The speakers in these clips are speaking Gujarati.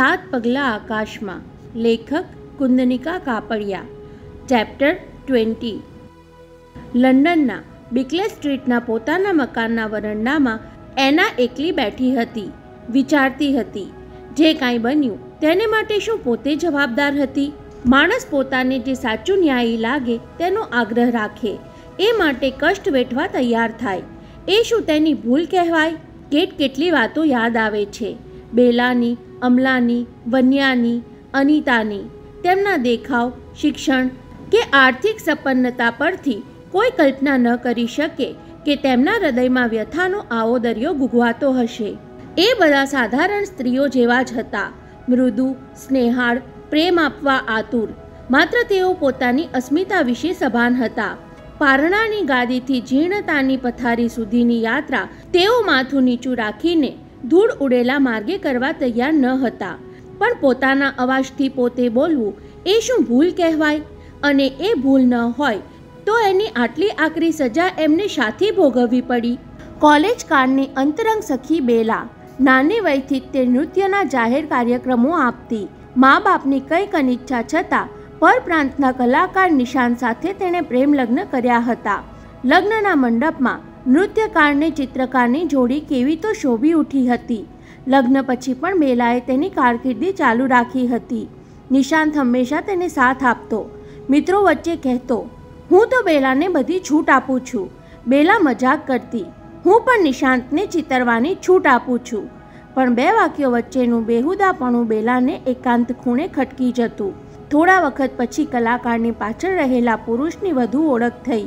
સાત પગલાં આકાશમાં. લેખક Kundanika Kapadia. Chapter twenty. લંડનના Bickley સ્ટ્રીટના પોતાના મકાનના વરંડામાં એના એકલી બેઠી હતી, વિચારતી હતી, જે કાંઈ બન્યું, તેને માટે શું પોતે જવાબદાર હતી? માણસ પોતાને જે સાચું ન્યાયી લાગે, તેનો આગ્રહ રાખે. એ માટે કષ્ટ વેઠવા તૈયાર થાય. એ શું તેની ભૂલ કહેવાય? કેટ કેટલી વાતો યાદ આવે છે. બેલાની અમલાની, વન્યાની, અનિતાની. તેમના દેખાવ, શિક્ષણ કે આર્થિક સંપન્નતા પરથી કોઈ કલ્પના ન કરી શકે કે તેમના હૃદયમાં વ્યથાનો આવો દરિયો ગુગવાતો હશે. એ બધા સાધારણ સ્ત્રીઓ જેવા જ હતા. મૃદુ, સ્નેહાળ, પ્રેમ આપવા આતુર. માત્ર તેઓ પોતાની અસ્મિતા વિશે સભાન હતા. પારણાની ગાદીથી જીર્ણતાની પથારી સુધીની યાત્રા તેઓ માથું નીચું રાખીને ધૂળ ઉડેલા માર્ગે કરવા તૈયાર ન હતા. પણ પોતાના અવાજથી પોતે બોલવું એ શું ભૂલ કહેવાય? અને એ ભૂલ ન હોય તો એની આટલી આકરી સજા એમને શાથી ભોગવવી પડી. કોલેજ કાળની અંતરંગ સખી બેલા નાની વયથી તે નૃત્યના જાહેર કાર્યક્રમો આપતી. મા બાપની કંઈક અનિચ્છા છતાં પરપ્રાંતના કલાકાર નિશાન સાથે તેણે પ્રેમ લગ્ન કર્યા હતા. લગ્નના મંડપમાં નૃત્યકારને ચિત્રકારની જોડી કેવી તો શોભી ઉઠી હતી. લગ્ન પછી પણ બેલાએ તેની કારકિર્દી ચાલુ રાખી હતી. નિશાંત હંમેશા તેને સાથ આપતો. મિત્રો વચ્ચે કહેતો, હું તો બેલાને બધી છૂટ આપું છું. બેલા મજાક કરતી. હું પણ નિશાંતને ચિતરવાની છૂટ આપું છું. પણ બે વાક્યો વચ્ચેનું બેહુદાપણું બેલાને એકાંત ખૂણે ખટકી જતું. થોડા વખત પછી કલાકારની પાછળ રહેલા પુરુષની વધુ ઓળખ થઈ.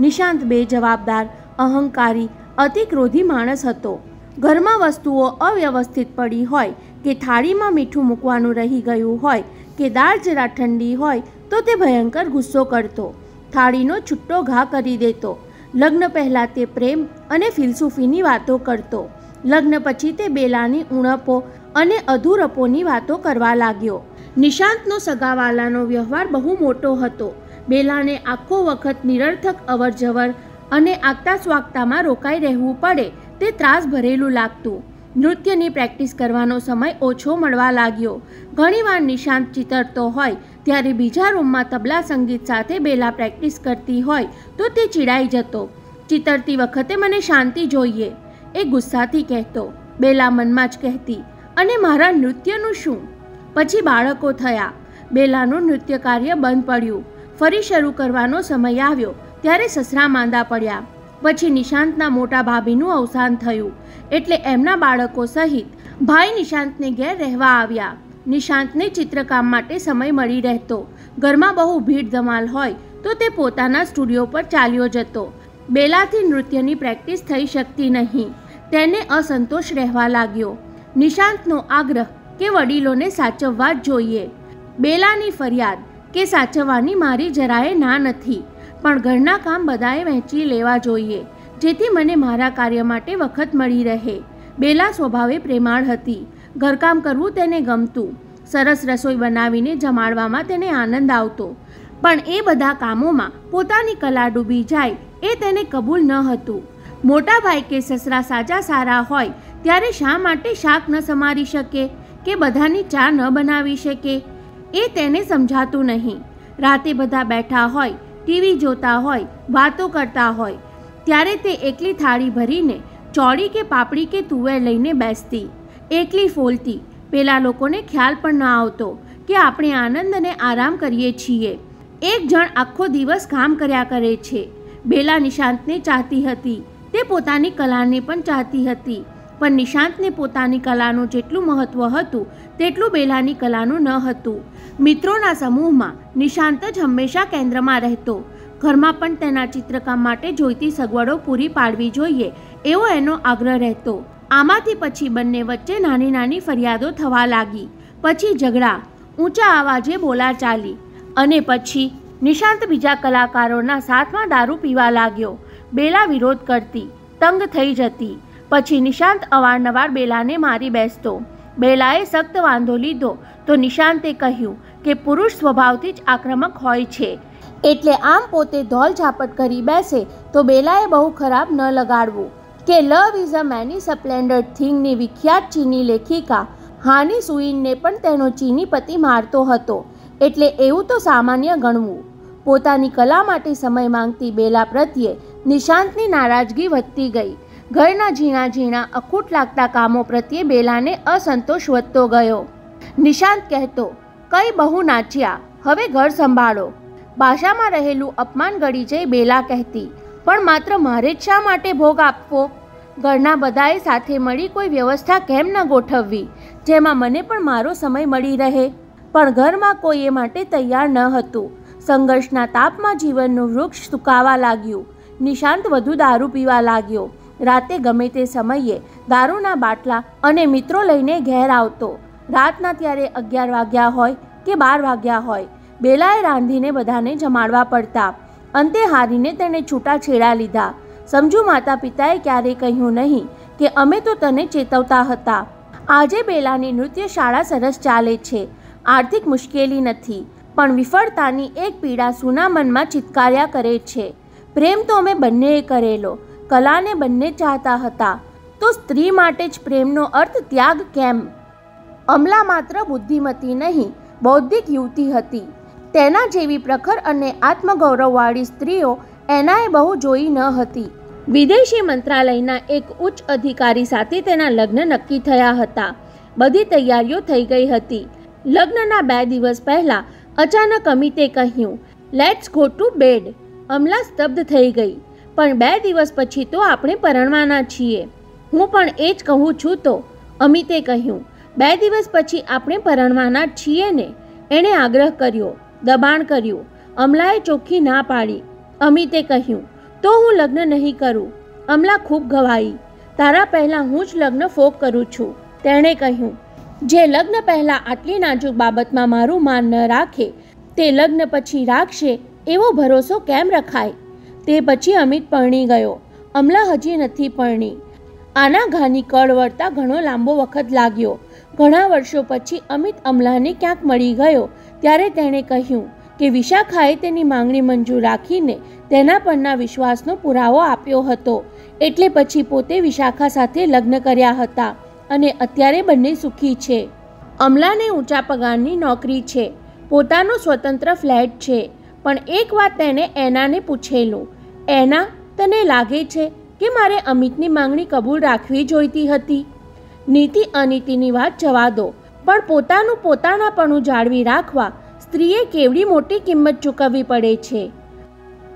નિશાંત બે જવાબદાર અહંકારી અતિ ક્રોધી માણસ હતો. ઘરમાં વસ્તુઓ અવ્યવસ્થિત પડી હોય કે થાળીમાં મીઠું મૂકવાનું રહી ગયું હોય કે દાળ જરા ઠંડી હોય તો તે ભયંકર ગુસ્સો કરતો. થાળીનો છુટ્ટો ઘા કરી દેતો. લગ્ન પહેલાં તે પ્રેમ અને ફિલસૂફીની વાતો કરતો. લગ્ન પછી તે બેલાની ઉણપો અને અધૂરપોની વાતો કરવા લાગ્યો. નિશાંતનો સગાવાલાનો વ્યવહાર બહુ મોટો હતો. બેલાને આખો વખત નિરર્થક અવરજવર અને આગતા સ્વાગતામાં રોકાઈ રહેવું પડે તે ત્રાસ ભરેલું લાગતું. નૃત્યની પ્રેક્ટિસ કરવાનો સમય ઓછો મળવા લાગ્યો. ઘણીવાર નિશાંત ચિતરતો હોય, ત્યારે બીજા રૂમમાં તબલા સંગીત સાથે બેલા પ્રેક્ટિસ કરતી હોય, તો તે ચીડાઈ જતો. ચિતરતી વખતે મને શાંતિ જોઈએ. એ ગુસ્સાથી કહેતો, બેલા મનમાં જ કહેતી. અને મારા નૃત્યનું શું? પછી બાળકો થયા. બેલાનું નૃત્ય કાર્ય બંધ પડ્યું. ફરી શરૂ કરવાનો સમય આવ્યો. ત્યારે સસરા માંદા પડ્યા. પછી નિશાંતના મોટા ભાભીનું અવસાન થયું. એટલે એમના બાળકો સહિત ભાઈ નિશાંતને ઘેર રહેવા આવ્યા. નિશાંતને ચિત્રકામ માટે સમય મળી રહેતો. ઘરમાં બહુ ભીડ ધમાલ હોય તો તે પોતાના સ્ટુડિયો પર ચાલ્યો જતો. બેલાથી નૃત્યની પ્રેક્ટિસ થઈ શકતી નહીં. તેને અસંતોષ રહેવા લાગ્યો. નિશાંતનો આગ્રહ કે વડીલોને સાચવવા જ જોઈએ. બેલાની ફરિયાદ કે સાચવવાની મારી જરાએ ના નથી. પણ ઘરના કામ બધાએ વહેંચી લેવા જોઈએ, જેથી મને મારા કાર્ય માટે વખત મળી રહે. બેલા સ્વભાવે પ્રેમાળ હતી. ઘરકામ કરવું તેને ગમતું. સરસ રસોઈ બનાવીને જમાડવામાં તેને આનંદ આવતો. પણ એ બધા કામોમાં પોતાની કલા ડૂબી જાય એ તેને કબૂલ ન હતું. મોટા ભાઈ કે સસરા સાજા સારા હોય, ત્યારે શા માટે શાક ન સમારી શકે? કે બધાની ચા ન બનાવી શકે? એ તેને સમજાતું નહીં. રાતે બધા બેઠા હોય ટીવી જોતા હોય, વાતો કરતા હોય, ત્યારે તે એકલી થાળી ભરીને ચોળી કે પાપડી કે તુવેર લઈને બેસતી. એકલી ફોલતી. પેલા લોકોને ખ્યાલ પણ ન આવતો કે આપણે આનંદ અને આરામ કરીએ છીએ. એક જણ આખો દિવસ કામ કર્યા કરે છે. બેલા નિશાંતને ચાહતી હતી. તે પોતાની કલાને પણ ચાહતી હતી. પણ નિશાંતને પોતાની કલાનું જેટલું મહત્ત્વ હતું, તેટલું બેલાની કલાનું ન હતું. મિત્રોના સમૂહમાં નિશાંત જ હંમેશા કેન્દ્રમાં રહેતો. ઘરમાં પણ તેના ચિત્રકામ માટે જોઈતી સગવડો પૂરી પાડવી જોઈએ, એવો એનો આગ્રહ રહેતો. આમાંથી પછી બંને વચ્ચે નાની નાની ફરિયાદો થવા લાગી. પછી ઝઘડા, ઊંચા અવાજે બોલા ચાલી અને પછી નિશાંત બીજા કલાકારોના સાથમાં દારૂ પીવા લાગ્યો. બેલા વિરોધ કરતી, તંગ થઈ જતી. પછી નિશાંત અવારનવાર બેલાને મારી બેસતો. બેલાએ સખ્ત વાંધો લીધો, તો નિશાંતે કહ્યું કે પુરુષ સ્વભાવથી જ આક્રમક હોય છે. એટલે આમ પોતે ધોલ ઝાપટ કરી બેસે, તો બેલાએ બહુ ખરાબ ન લગાડવું. કે love is a many splendoured થિંગની વિખ્યાત ચીની લેખિકા. હાની સુઈનને પણ તેનો ચીની પતિ મારતો હતો. એટલે એવું તો સામાન્ય ગણવું. પોતાની કલા માટે સમય માંગતી બેલા પ્રત્યે નિશાંતની નારાજગી વધતી ગઈ. ઘરના ઝીણા ઝીણા અખૂટ લાગતા કામો પ્રત્યે બેલાને અસંતોષ વધતો ગયો. નિશાંત કહેતો, કઈ બહુ નાચ્યા, હવે ઘર સંભાળો. ભાષામાં રહેલું અપમાન ગળી જઈ બેલા કહેતી, પણ માત્ર મારે જ શા માટે ભોગ આપવો? ઘરના બધાએ સાથે મળી કોઈ વ્યવસ્થા કેમ ન ગોઠવવી, જેમાં મને પણ મારો સમય મળી રહે? પણ ઘરમાં કોઈ એ માટે તૈયાર ન હતું. સંઘર્ષના તાપમાં જીવનનું વૃક્ષ સુકાવા લાગ્યું. નિશાંત વધુ દારૂ પીવા લાગ્યો. રાતે ગમે તે સમયે દારૂના બાટલા અને મિત્રો લઈને ઘેર આવતો. રાતના ત્યારે અગિયાર વાગ્યા હોય કે બાર વાગ્યા હોય, બેલાએ રાંધીને બધાને જમાડવા પડતા. અંતે હારીને તેણે છૂટાછેડા લીધા. સમજુ માતા પિતાએ ક્યારેય કહ્યું નહીં કે અમે તો તને ચેતવતા હતા. આજે બેલાની નૃત્ય શાળા સરસ ચાલે છે. આર્થિક મુશ્કેલી નથી, પણ વિફળતાની એક પીડા સુના મનમાં ચિતકાર્યા કરે છે. પ્રેમ તો અમે બંનેએ કરેલો કલાને બંને ચાહતા હતા. તો સ્ત્રી માટે જ પ્રેમનો અર્થ ત્યાગ કેમ? અમલા માત્ર બુદ્ધિમતી નહીં, બૌદ્ધિક યુવતી હતી. તેના જેવી પ્રખર અને આત્મગૌરવવાળી સ્ત્રીઓ એનાએ બહુ જોઈ ન હતી. વિદેશી મંત્રાલયના એક ઉચ્ચ અધિકારી સાથે તેના લગ્ન નક્કી થયા હતા. બધી તૈયારીઓ થઈ ગઈ હતી. લગ્નના બે દિવસ પહેલા અચાનક અમિતે કહ્યું let's go to bed Amala સ્તબ્ધ થઈ ગઈ. પણ બે દિવસ પછી તો આપણે પરણવાના છીએ. હું પણ એ જ કહું છું તો, અમિતે કહ્યું, બે દિવસ પછી આપણે પરણવાના છીએ ને? એણે આગ્રહ કર્યો, દબાણ કર્યું, અમલાએ ચોખ્ખી ના પાડી. અમિતે કહ્યું, તો હું લગ્ન નહીં કરું. અમલા ખૂબ ગવાઈ, તારા પહેલાં હું જ લગ્ન ફોક કરું છું. તેણે કહ્યું, જે લગ્ન પહેલાં આટલી નાજુક બાબતમાં મારું માન ન રાખે, તે લગ્ન પછી રાખશે એવો ભરોસો કેમ રખાય? તે પછી અમિત પરણી ગયો. અમલા હજી નથી પરણી. આના ઘાની કળ વળતા ઘણો લાંબો વખત લાગ્યો. ઘણા વર્ષો પછી અમિત અમલાને ક્યાંક મળી ગયો, ત્યારે તેણે કહ્યું કે વિશાખાએ તેની માંગણી મંજૂર રાખીને તેના પરના વિશ્વાસનો પુરાવો આપ્યો હતો. એટલે પછી પોતે વિશાખા સાથે લગ્ન કર્યા હતા અને અત્યારે બંને સુખી છે. અમલાને ઊંચા પગારની નોકરી છે, પોતાનો સ્વતંત્ર ફ્લેટ છે, પણ એક વાત તેણે એનાને પૂછેલું એના તને લાગે છે કે મારે અમિતની માંગણી કબૂલ રાખવી જોઈતી હતી? નીતિ અનીતિની વાત જવા દો, પણ પોતાનું પોતાનાપણું જાળવી રાખવા સ્ત્રીએ કેવડી મોટી કિંમત ચૂકવવી પડે છે.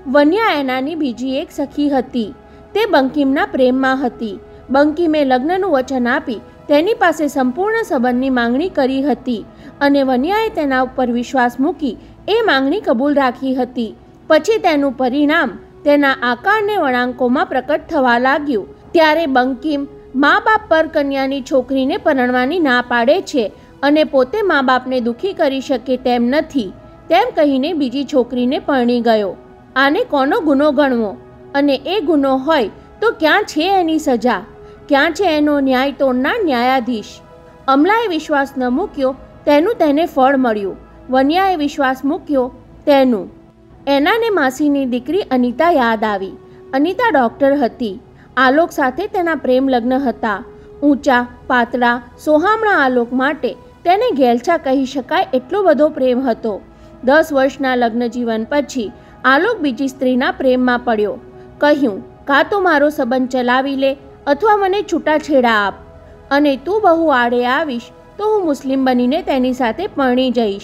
વન્યા એનાની બીજી એક સખી હતી. તે બંકિમના પ્રેમમાં હતી. બંકિમે લગ્નનું વચન આપી તેની પાસે સંપૂર્ણ સંબંધની માંગણી કરી હતી અને વન્યાએ તેના ઉપર વિશ્વાસ મૂકી એ માંગણી કબૂલ રાખી હતી. પછી તેનું પરિણામ તેના આકારને વળાંકોમાં પ્રકટ થવા લાગ્યું. ત્યારે બંકિમ મા બાપ પર કન્યાની છોકરીને પરણવાની ના પાડે છે અને પોતે મા બાપને દુઃખી કરી શકે તેમ નથી. તેમ કહીને બીજી છોકરીને પરણી ગયો. આને કોનો ગુનો ગણવો? અને એ ગુનો હોય તો ક્યાં છે એની સજા? ક્યાં છે એનો ન્યાય તોડનાર ન્યાયાધીશ? અમલાએ વિશ્વાસ ન મૂક્યો, તેનું તેને ફળ મળ્યું. વન્યાએ વિશ્વાસ મૂક્યો, તેનું એનાને માસીની દીકરી અનિતા યાદ આવી. અનિતા ડૉક્ટર હતી. આલોક સાથે તેના પ્રેમ લગ્ન હતા. ઊંચા, પાતળા, સોહામણા આલોક માટે તેને ઘેલછા કહી શકાય એટલો બધો પ્રેમ હતો. દસ વર્ષના લગ્ન જીવન પછી આલોક બીજી સ્ત્રીના પ્રેમમાં પડ્યો. કહ્યું, કાં તો મારો સંબંધ ચલાવી લે અથવા મને છૂટાછેડા આપ. અને તું બહુ આડે આવીશ તો હું મુસ્લિમ બનીને તેની સાથે પરણી જઈશ.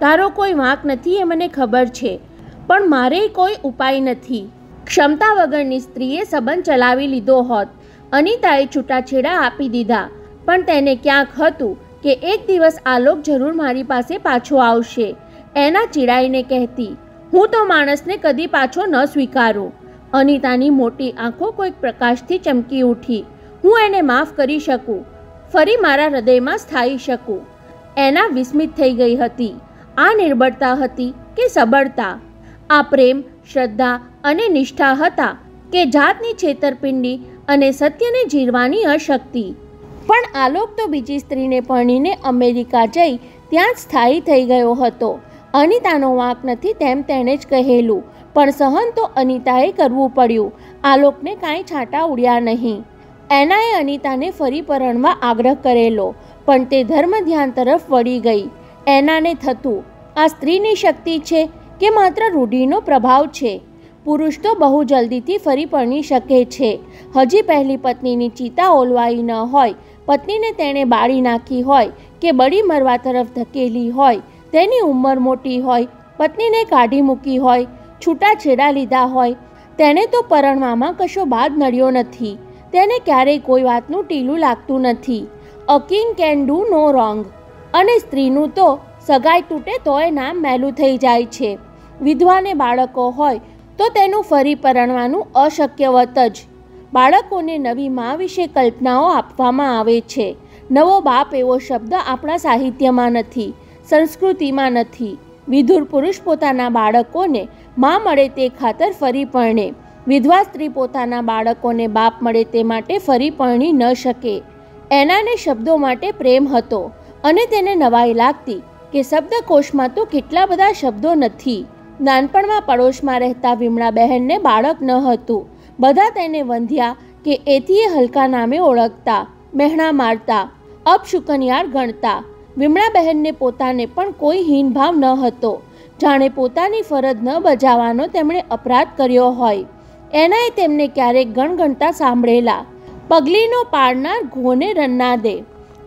તારો કોઈ વાંક નથી એ મને ખબર છે. પણ મારે કોઈ ઉપાય નથી. ક્ષમતા વગરની સ્ત્રીએ સંબંધ ચલાવી લીધો હોત. અનિતાએ છૂટાછેડા આપી દીધા. પણ તેને ક્યાંક હતું કે એક દિવસ આલોક જરૂર મારી પાસે પાછો આવશે. એના ચીડાઈને કહેતી, હું તો માણસને કદી પાછો ન સ્વીકારું. અનિતાની મોટી આંખો કોઈક પ્રકાશથી ચમકી ઉઠી. હું એને માફ કરી શકું. ફરી મારા હૃદયમાં સ્થાયી શકું. એના વિસ્મિત થઈ ગઈ હતી. આ નિર્બળતા હતી કે સબળતા? આ પ્રેમ, શ્રદ્ધા અને નિષ્ઠા હતા કે જાતની છેતરપિંડી અને સત્યને જીરવાની અશક્તિ. પણ આલોક તો બીજી સ્ત્રીને પરણીને અમેરિકા જઈ ત્યાં જ સ્થાયી થઈ ગયો હતો. અનિતાનો વાંક નથી તેમ તેણે જ કહેલું, પણ સહન તો અનિતાએ કરવું પડ્યું. આલોકને કાંઈ છાંટા ઉડ્યા નહીં. એનાએ અનિતાને ફરી પરણવા આગ્રહ કરેલો, પણ તે ધર્મ ધ્યાન તરફ વળી ગઈ. એનાને થતું, આ સ્ત્રીની શક્તિ છે કે માત્ર રૂઢિનો પ્રભાવ છે. પુરુષ તો બહુ જલ્દીથી ફરી પરણી શકે છે. હજી પહેલી પત્નીની ચિતા ઓલવાઈ ન હોય. પત્નીને તેણે બાળી નાખી હોય કે બળી મરવા તરફ ધકેલી હોય. તેની ઉંમર મોટી હોય. પત્નીને કાઢી મૂકી હોય. છૂટાછેડા લીધા હોય. તેને તો પરણવામાં કશો બાદ નડ્યો નથી. તેને ક્યારેય કોઈ વાતનું ટીલું લાગતું નથી. A king can do no wrong. અને સ્ત્રીનું તો સગાઈ તૂટે તોય નામ મેલું થઈ જાય છે. વિધવાને બાળકો હોય તો તેનું ફરી પરણવાનું અશક્યવત જ. બાળકોને નવી મા વિશે કલ્પનાઓ આપવામાં આવે છે. નવો બાપ એવો શબ્દ આપણા સાહિત્યમાં નથી, સંસ્કૃતિમાં નથી. વિધુર પુરુષ પોતાના બાળકોને મા મળે તે ખાતર ફરી પરણે. વિધવા સ્ત્રી પોતાના બાળકોને બાપ મળે તે માટે ફરી પરણી ન શકે. એનાને શબ્દો માટે પ્રેમ હતો અને તેને નવાઈ લાગતી કે શબ્દકોશમાં તો કેટલા બધા શબ્દો નથી. નાનપણમાં પડોશમાં રહેતા વિમળા બહેનને બાળક ન હતું. બધા તેને વંધ્યા કે એથી હલકા નામે ઓળખતા, મહેણા મારતા અપશુકનિયાળ ગણતા. વિમળા બહેનને પોતાને પણ કોઈ હીનભાવ ન હતો. જાણે પોતાની ફરજ ન બજાવવાનો તેમણે અપરાધ કર્યો હોય. એનાએ તેમને ક્યારેક ગણગણતા સાંભળેલા. પગલીનો પાડનાર ઘોને રન્ના દે.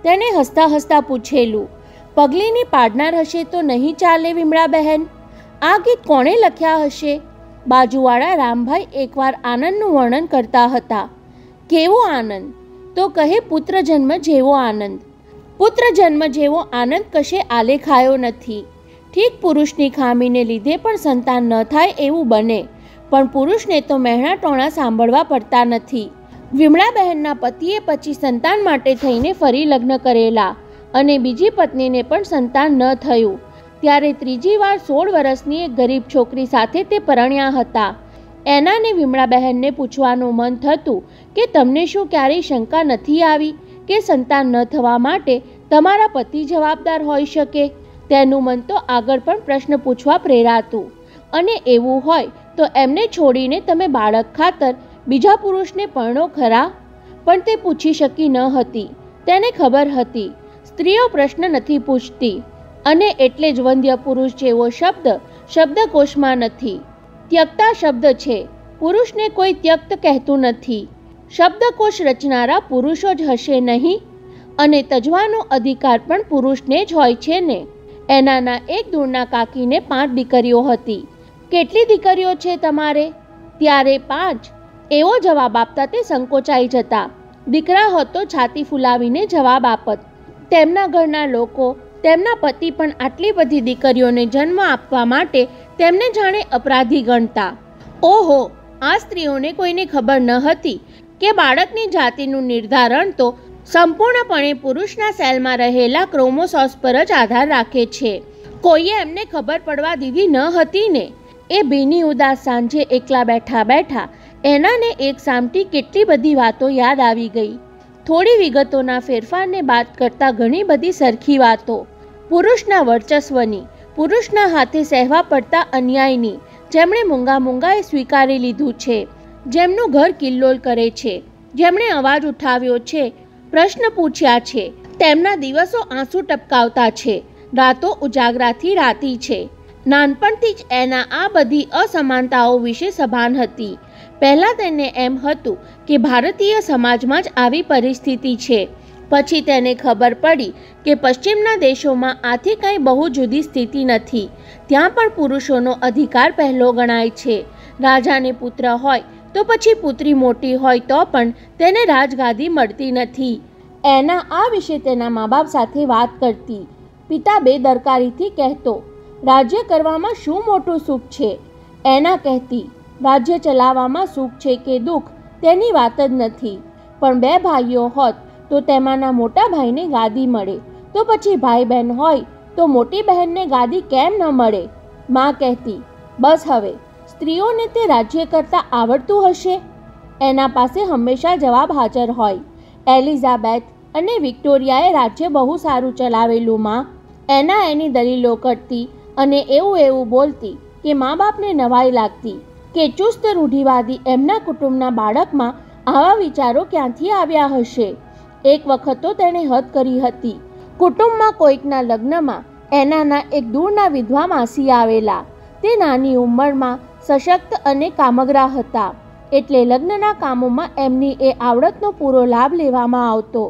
તેણે હસતા હસતા પૂછેલું, પગલીની પાડનાર હશે તો નહીં ચાલે વિમળા બહેન આ ગીત કોણે લખ્યા હશે? બાજુવાળા રામભાઈ એકવાર આનંદનું વર્ણન કરતા હતા. કેવો આનંદ? તો કહે પુત્ર જન્મ જેવો આનંદ. પુત્ર જન્મ જેવો આનંદ કશે આલેખાયો નથી. ઠીક પુરુષની ખામીને લીધે પણ સંતાન ન થાય એવું બને. પણ પુરુષને તો મહેણા ટોણા સાંભળવા પડતા નથી. વિમળાબહેનના પતિએ પછી સંતાન માટે થઈને ફરી લગ્ન કરેલા અને બીજી પત્નીને પણ સંતાન ન થયું. ત્યારે ત્રીજી વાર સોળ વર્ષની એક ગરીબ છોકરી સાથે તે પરણ્યા હતા. એનાને વિમળા બહેનને પૂછવાનું મન થતું કે તમને શું ક્યારેય શંકા નથી આવી કે સંતાન ન થવા માટે તમારા પતિ જવાબદાર હોઈ શકે? તેનું મન તો આગળ પણ પ્રશ્ન પૂછવા પ્રેરાતું. અને એવું હોય તો એમને છોડીને તમે બાળક ખાતર બીજા પુરુષને પરણો ખરા? પણ તે પૂછી શકી ન હતી. તેને ખબર હતી. સ્ત્રીઓ પ્રશ્ન નથી પૂછતી. અને એટલે જ વંદ્ય પુરુષ જેવો શબ્દ શબ્દકોશમાં નથી. ત્યક્તા શબ્દ છે. પુરુષને કોઈ ત્યક્ત કહેતું નથી. શબ્દકોશ રચનારા પુરુષો જ હશે નહીં. અને તજવાનો અધિકાર પણ પુરુષને જ હોય છે ને. એનાના એક દૂરના કાકીને પાંચ દીકરીઓ હતી. કેટલી દીકરીઓ છે તમારે? ત્યારે પાંચ. એવો જવાબ આપતા તે સંકોચાઈ જતા. દીકરા હોત છાતી ફૂલાવીને જવાબ આપત. તેમના ઘરના લોકો તેમના પતિ પણ આટલી બધી દીકરીઓને જન્મ આપવા માટે તેમને જાણે અપરાધી ગણતા. ઓહો, આ સ્ત્રીઓને કોઈને ખબર ન હતી કે બાળકની જાતિનું નિર્ધારણ તો સંપૂર્ણપણે પુરુષના સેલમાં રહેલા ક્રોમોસોસ પર જ આધાર રાખે છે. કોઈએ એમને ખબર પડવા દીધી ન હતી ને? એ ભીની ઉદાસ સાંજે એકલા બેઠા બેઠા એનાને એક સામટી કેટલી બધી વાતો યાદ આવી ગઈ. થોડી વિગતોના ફેરફારને બાદ કરતાં ઘણી બધી સરખી વાતો. પુરુષના વર્ચસ્વની, પુરુષના હાથે સહેવા પડતા અન્યાયની, જેમણે મૂંગા મૂંગાએ સ્વીકારી લીધું છે, જેમનું ઘર કિલ્લોલ કરે છે, જેમણે અવાજ ઉઠાવ્યો છે, પ્રશ્ન પૂછ્યા છે, તેમના દિવસો આંસુ ટપકાવતા છે, રાતો ઉજાગરાથી રાતી છે. નાનપણથી જ એના આ બધી અસમાનતાઓ વિશે સભાન હતી. પહેલાં તેને એમ હતું કે ભારતીય સમાજમાં જ આવી પરિસ્થિતિ છે. પછી તેને ખબર પડી કે પશ્ચિમના દેશોમાં આથી કંઈ બહુ જુદી સ્થિતિ નથી. ત્યાં પણ પુરુષોનો અધિકાર પહેલો ગણાય છે. રાજાને પુત્ર હોય તો પછી પુત્રી મોટી હોય તો પણ તેને રાજગાદી મળતી નથી. એના આ વિશે તેના મા બાપ સાથે વાત કરતી. પિતા બેદરકારીથી કહેતો, રાજ્ય કરવામાં શું મોટું સુખ છે? એના કહેતી, રાજ્ય ચલાવવામાં સુખ છે કે દુઃખ તેની વાત જ નથી. પણ બે ભાઈઓ હોત તો તેમાંના મોટા ભાઈને ગાદી મળે. તો પછી ભાઈ બહેન હોય, તો મોટી બહેનને ગાદી કેમ ન મળે? માં કહેતી, બસ હવે, સ્ત્રીઓને તે રાજ્ય કરતાં આવડતું હશે? એના પાસે હંમેશા જવાબ હાજર હોય, એલિઝાબેથ અને વિક્ટોરિયાએ રાજ્ય બહુ સારું ચલાવેલું, માં. એના એની દલીલો કરતી અને એવું એવું બોલતી કે મા બાપને નવાઈ લાગતી કે ચુસ્ત રૂઢિવાદી એમના કુટુંબના બાળકમાં આવા વિચારો ક્યાંથી આવ્યા હશે? એક વખત તો તેણે હદ કરી હતી. કુટુંબમાં કોઈકના લગ્નમાં એનાના એક દૂરના વિધવા માસી આવેલા. તે નાની ઉંમરમાં સશક્ત અને કામગરા હતા. એટલે લગ્નના કામોમાં એમની એ આવડતનો પૂરો લાભ લેવામાં આવતો.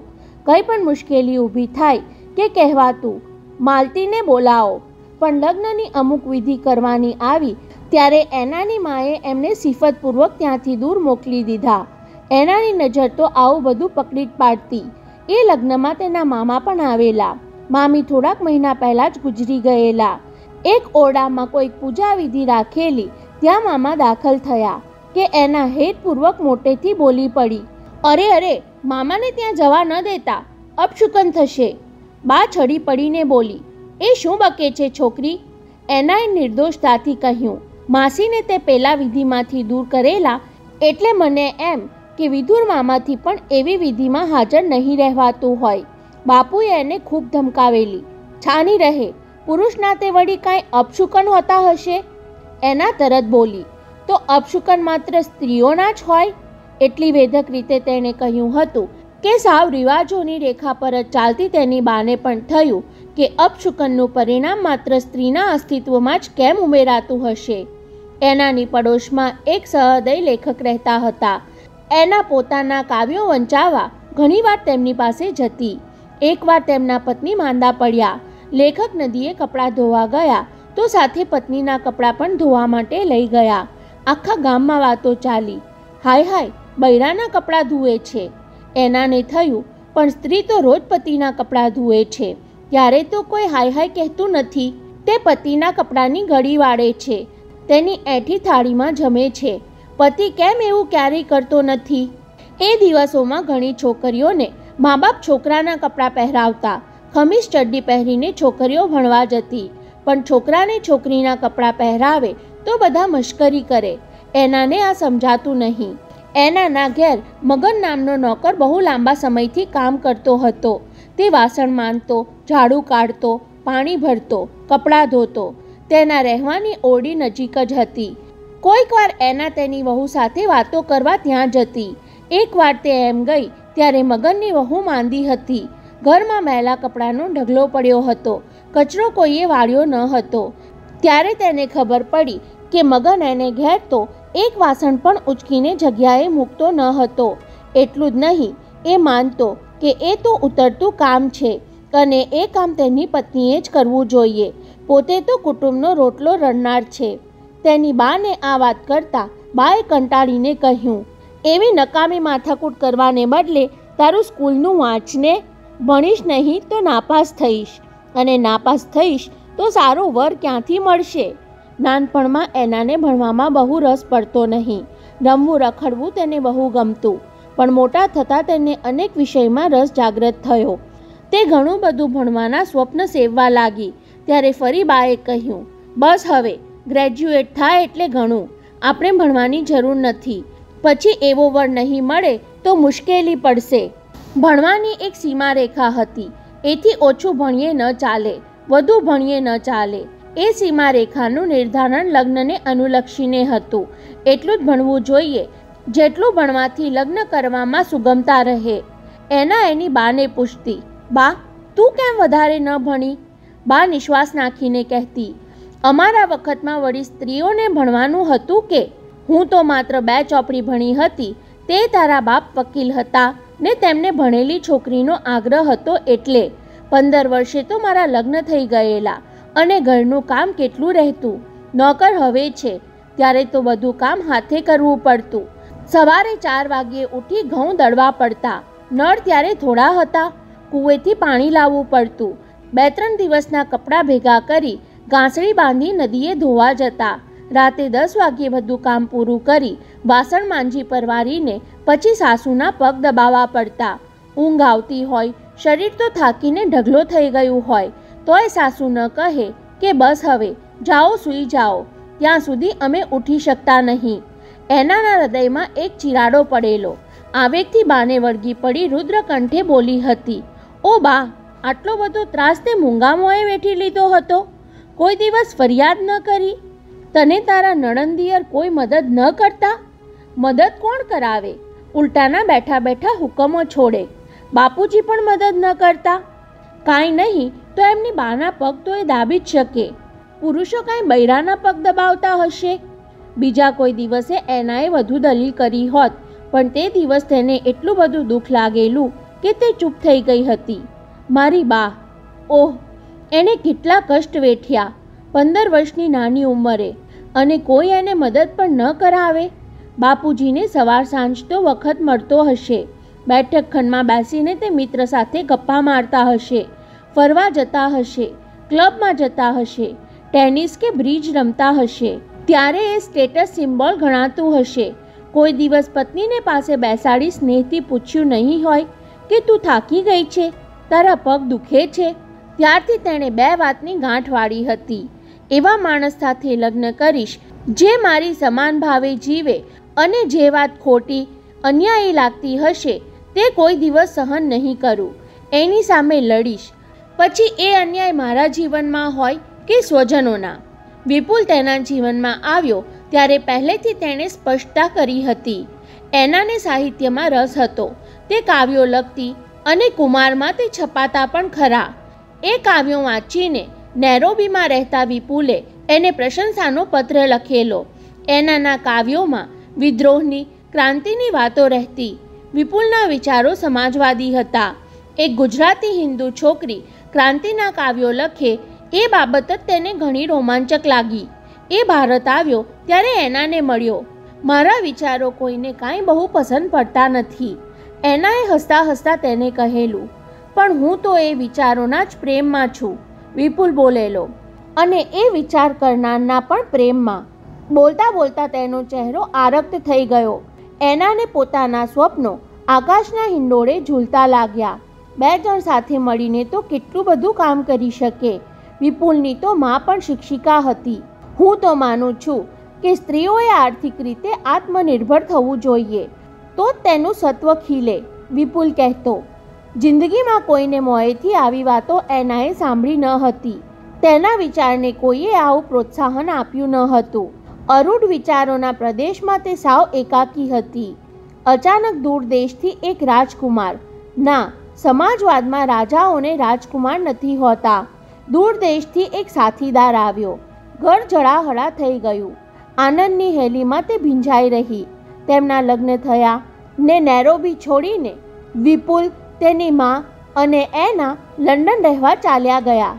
કંઈ પણ મુશ્કેલી ઊભી થાય કે કહેવાતું, માલતીને બોલાવો. પણ લગ્નની અમુક વિધિ કરવાની આવી, ત્યારે એનાની માએ એમને સિફતપૂર્વક ત્યાંથી દૂર મોકલી દીધા. એનાની નજર તો આવું બધું પકડી પાડતી. એ લગ્નમાં તેના મામા પણ આવેલા. મામી થોડાક મહિના પહેલાં જ ગુજરી ગયેલા. એક ઓરડામાં કોઈક પૂજા વિધિ રાખેલી. ત્યાં મામા દાખલ થયા કે એના હેતપૂર્વક મોટેથી બોલી પડી. અરે અરે, મામાને ત્યાં જવા ન દેતા. અપશુકન થશે. બા છડી પડીને બોલી, એ શું બકે છે છોકરી? એનાએ નિર્દોષતાથી કહ્યું, માસીને તે પેલા વિધિમાંથી દૂર કરેલા એટલે મને એમ કે વિધુર મામાથી પણ એવી વિધિમાં હાજર નહીં રહેવાતું હોય. બાપુએ એને ખૂબ ધમકાવેલી, છાની રહે, પુરુષના તે વળી કાંઈ અપશુકન હોતા હશે? એના તરત બોલી, તો અપશુકન માત્ર સ્ત્રીઓના જ હોય? એટલી વેધક રીતે તેણે કહ્યું હતું કે સાવ રિવાજોની રેખા પર જ ચાલતી તેની બાને પણ થયું કે અપશુકનનું પરિણામ માત્ર સ્ત્રીના અસ્તિત્વમાં જ કેમ ઉમેરાતું હશે. એનાની પડોશમાં એક સહદય લેખક રહેતા હતા. એના પોતાના કાવ્યો વંચાવવા ઘણીવાર તેમની પાસે જતી. એકવાર તેમના પત્ની માંદા પડ્યા. લેખક નદીએ કપડાં ધોવા ગયા તો સાથે પત્નીના કપડાં પણ ધોવા માટે લઈ ગયા. આખા ગામમાં વાતો ચાલી. હાય હાય, બૈરાના કપડાં ધુએ છે. એનાને થયું, પણ સ્ત્રી તો રોજ પતિના કપડાં ધુએ છે. ત્યારે તો કોઈ હાય હાય કહેતું નથી. તે પતિના કપડાંની ઘડી વાળે છે. તેની એઠી થાળીમાં જમે છે. પતિ કેમ એવું ક્યારેય કરતો નથી? એ દિવસોમાં ઘણી છોકરીઓને મા બાપ છોકરાના કપડાં પહેરાવતા, ખમીસ ચડ્ડી પહેરીને છોકરીઓ ભણવા જતી. પણ છોકરાને છોકરીના કપડાં પહેરાવે તો બધા મશ્કરી કરે. એનાને આ સમજાતું નહીં. એનાના ઘેર મગન નામનો નોકર બહુ લાંબા સમયથી કામ કરતો હતો. તે વાસણ માનતો ઝાડુ કાઢતો, પાણી ભરતો, કપડાં ધોતો. તેના રહેવાની ઓરડી નજીક જ હતી. કોઈક વાર એના તેની વહુ સાથે વાતો કરવા ત્યાં જતી. એકવાર તે એમ ગઈ, ત્યારે મગનની વહુ માંદી હતી. ઘરમાં મેલા કપડાનો ઢગલો પડ્યો હતો. કચરો કોઈએ વાળ્યો ન હતો. ત્યારે તેને ખબર પડી કે મગન એને ઘેર તો એક વાસણ પણ ઉચકીને જગ્યાએ મૂકતો ન હતો. એટલું જ નહીં, એ માનતો કે એ તો ઉતરતું કામ છે અને એ કામ તેની પત્નીએ જ કરવું જોઈએ. પોતે તો કુટુંબનો રોટલો રણનાર છે. તેની બાને આ વાત કરતા બાએ કંટાળીને કહ્યું, એવી નકામી માથાકૂટ કરવાને બદલે તારું સ્કૂલનું વાંચને? ભણીશ નહીં તો નાપાસ થઈશ અને નાપાસ થઈશ તો સારો વર ક્યાંથી મળશે? નાનપણમાં એનાને ભણવામાં બહુ રસ પડતો નહીં. રમવું, રખડવું તેને બહુ ગમતું, પણ મોટા થતાં તેને અનેક વિષયમાં રસ જાગૃત થયો. તે ઘણું બધું ભણવાના સ્વપ્ન સેવવા લાગી. ત્યારે ફરી બાએ કહ્યું, બસ હવે ગ્રેજ્યુએટ થાય એટલે ઘણું. આપણે ભણવાની જરૂર નથી. પછી એવો વર નહીં મળે તો મુશ્કેલી પડશે. ભણવાની એક સીમારેખા હતી. એથી ઓછું ભણીએ ન ચાલે. વધુ ભણીએ ન ચાલે. એ સીમારેખાનું નિર્ધારણ લગ્નને અનુલક્ષીને હતું. એટલું જ ભણવું જોઈએ. જેટલું ભણવાથી લગ્ન કરવામાં સુગમતા રહે. એના એની બાને પૂછતી, બા, તું કેમ વધારે ન ભણી? બા નિશ્વાસ નાખીને કહેતી અમારા વખતમાં વળી સ્ત્રીઓને ભણવાનું હતું કે? હું તો માત્ર બે ચોપડી ભણી હતી, તે તારા બાપ વકીલ હતા ને તેમને ભણેલી છોકરીનો આગ્રહ હતો એટલે. પંદર વર્ષે તો મારા લગ્ન થઈ ગયેલા અને ઘરનું કામ કેટલું રહેતું. નોકર હવે છે, ત્યારે તો બધું કામ હાથે કરવું પડતું. સવારે ચાર વાગ્યે ઉઠી ઘઉં દળવા પડતા. નળ ત્યારે થોડા હતા. કૂવેથી પાણી લાવવું પડતું. બે ત્રણ દિવસના કપડાં ભેગા કરી ઘાસડી બાંધી નદીએ ધોવા જતા. રાતે દસ વાગ્યે બધું કામ પૂરું કરી વાસણ માંજી પરવારીને પછી સાસુના પગ દબાવવા પડતા. ઊંઘ આવતી હોય, શરીર તો થાકીને ઢગલો થઈ ગયું હોય, તોય સાસુ ન કહે કે બસ હવે, જાઓ સૂઈ જાઓ. ત્યાં સુધી અમે ઉઠી શકતા નહીં. એનાના હૃદયમાં એક ચિરાડો પડેલો. આવેગથી બાને વળગી પડી રુદ્રકંઠે બોલી હતી, ઓ બા, આટલો બધો ત્રાસ તે મૂંગામોએ વેઠી લીધો હતો? કોઈ દિવસ ફરિયાદ ન કરી. તને તારા નણંદિયર કોઈ મદદ ન કરતા? મદદ કોણ કરાવે? ઉલટાના બેઠા બેઠા હુકમો છોડે. બાપુજી પણ મદદ ન કરતા. કાંઈ નહીં, તો એમની બાના પગ તો એ દાબી જ શકે. પુરુષો કાંઈ બૈરાના પગ દબાવતા હશે? બીજા કોઈ દિવસે એનાએ વધુ દલીલ કરી હોત, પણ તે દિવસ તેને એટલું બધું દુઃખ લાગેલું કે તે ચૂપ થઈ ગઈ હતી. મારી બા, ઓહ એણે કેટલા કષ્ટ વેઠ્યા. પંદર વર્ષની નાની ઉંમરે. અને કોઈ એને મદદ પણ ન કરાવે? બાપુજીને સવાર સાંજ તો વખત મળતો હશે. બેઠક ખંડમાં બેસીને તે મિત્ર સાથે ગપ્પા મારતા હશે. ફરવા જતા હશે. ક્લબમાં જતા હશે. ટેનિસ કે બ્રિજ રમતા હશે. ત્યારે એ સ્ટેટસ સિમ્બોલ ગણાતું હશે. કોઈ દિવસ પત્નીને પાસે બેસાડી સ્નેહથી પૂછ્યું નહીં હોય કે તું થાકી ગઈ છે? તારા પગ દુખે છે? ત્યારથી તેણે બે વાતની ગાંઠ વાળી હતી. એવા માણસ સાથે લગ્ન કરીશ, જે મારી સમાન ભાવે જીવે અને જે વાત ખોટી, અન્યાયી લાગતી હશે, તે કોઈ દિવસ સહન નહીં કરું. એની સામે લડીશ. પછી એ અન્યાય મારા જીવનમાં હોય કે સ્વજનોના? વિપુલ તેના જીવનમાં આવ્યો ત્યારે પહેલેથી તેણે સ્પષ્ટતા કરી હતી. એનાને સાહિત્યમાં રસ હતો. તે કાવ્યો લખતી અને કુમારમાં તે છપાતા પણ ખરા. એ કાવ્યો વાંચીને નેરોબીમાં રહેતા વિપુલે એને પ્રશંસાનો પત્ર લખેલો. એનાના કાવ્યોમાં વિદ્રોહની, ક્રાંતિની વાતો રહેતી. વિપુલના વિચારો સમાજવાદી હતા. એક ગુજરાતી હિન્દુ છોકરી ક્રાંતિના કાવ્યો લખે એ બાબત જ તેને ઘણી રોમાંચક લાગી. એ ભારત આવ્યો ત્યારે એનાને મળ્યો. મારા વિચારો કોઈને કાંઈ બહુ પસંદ પડતા નથી. એનાએ હસતા હસતા તેને કહેલું પણ હું તો એ વિચારોના જ પ્રેમમાં છું. વિપુલ બોલેલો, અને એ વિચાર કરનારના પણ પ્રેમમાં. બોલતા બોલતા તેનો ચહેરો આરક્ત થઈ ગયો. એનાને પોતાના સ્વપ્નો આકાશના હિંડોળે ઝૂલતા લાગ્યા. બે જણ સાથે મળીને તો કેટલું બધું કામ કરી શકે. વિપુલની તો મા પણ શિક્ષિકા હતી. હું તો માનું છું કે સ્ત્રીઓએ આર્થિક રીતે આત્મનિર્ભર થવું જોઈએ. તો તેનું સત્વ ખીલે, વિપુલ કહેતો. જિંદગીમાં કોઈને મોએથી આવી વાતો એનાએ સાંભળી ન હતી. તેના વિચારને કોઈએ આવું પ્રોત્સાહન આપ્યું ન હતું. અરૂઢ વિચારોના પ્રદેશમાં તે સાવ એકાકી હતી. અચાનક દૂર દેશથી એક રાજકુમાર, ના, સમાજવાદમાં રાજાઓને રાજકુમાર નથી હોતા. દૂર દેશથી એક સાથીદાર આવ્યો. ઘર જળાહળા થઈ ગયું. આનંદની હેલીમાં તે ભીંજાઈ રહી. તેમના લગ્ન થયા ને નેરોબી છોડીને વિપુલ તેની મા અને એના લંડન રહેવા ચાલ્યા ગયા.